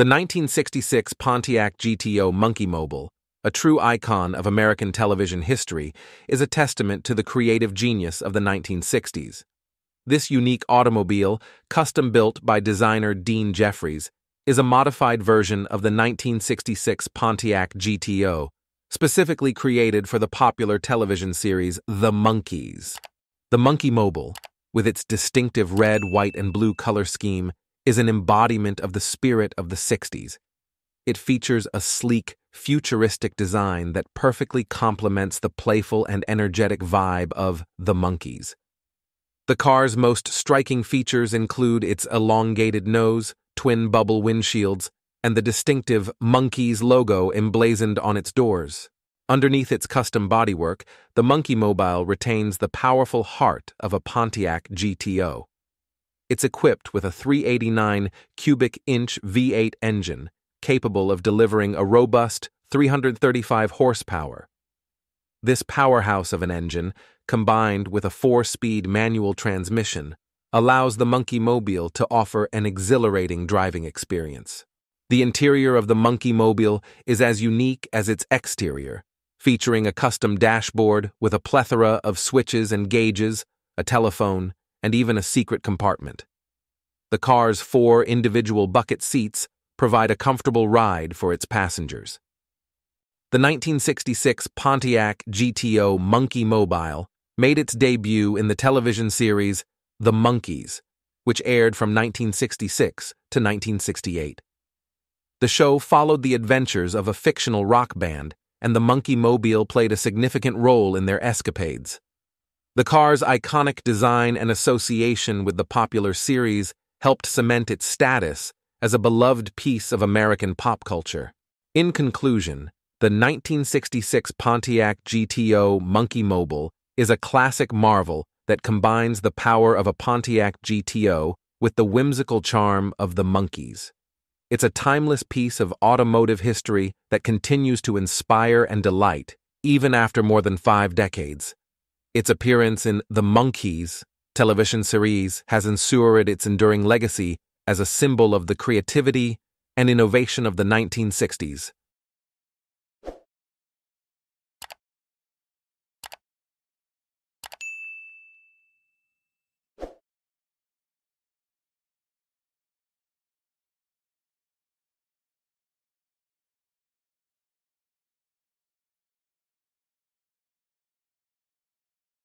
The 1966 Pontiac GTO Monkeemobile, a true icon of American television history, is a testament to the creative genius of the 1960s. This unique automobile, custom built by designer Dean Jeffries, is a modified version of the 1966 Pontiac GTO, specifically created for the popular television series The Monkees. The Monkeemobile, with its distinctive red, white, and blue color scheme, is an embodiment of the spirit of the 60s. It features a sleek, futuristic design that perfectly complements the playful and energetic vibe of The Monkees. The car's most striking features include its elongated nose, twin bubble windshields, and the distinctive Monkees logo emblazoned on its doors. Underneath its custom bodywork, the Monkeemobile retains the powerful heart of a Pontiac GTO. It's equipped with a 389 cubic inch V8 engine capable of delivering a robust 335 horsepower. This powerhouse of an engine, combined with a four speed manual transmission, allows the Monkeemobile to offer an exhilarating driving experience. The interior of the Monkeemobile is as unique as its exterior, featuring a custom dashboard with a plethora of switches and gauges, a telephone, and even a secret compartment. The car's four individual bucket seats provide a comfortable ride for its passengers. The 1966 Pontiac GTO Monkeemobile made its debut in the television series The Monkees, which aired from 1966 to 1968. The show followed the adventures of a fictional rock band, and the Monkeemobile played a significant role in their escapades. The car's iconic design and association with the popular series helped cement its status as a beloved piece of American pop culture. In conclusion, the 1966 Pontiac GTO Monkeemobile is a classic marvel that combines the power of a Pontiac GTO with the whimsical charm of the Monkees. It's a timeless piece of automotive history that continues to inspire and delight, even after more than five decades. Its appearance in The Monkees television series has ensured its enduring legacy as a symbol of the creativity and innovation of the 1960s.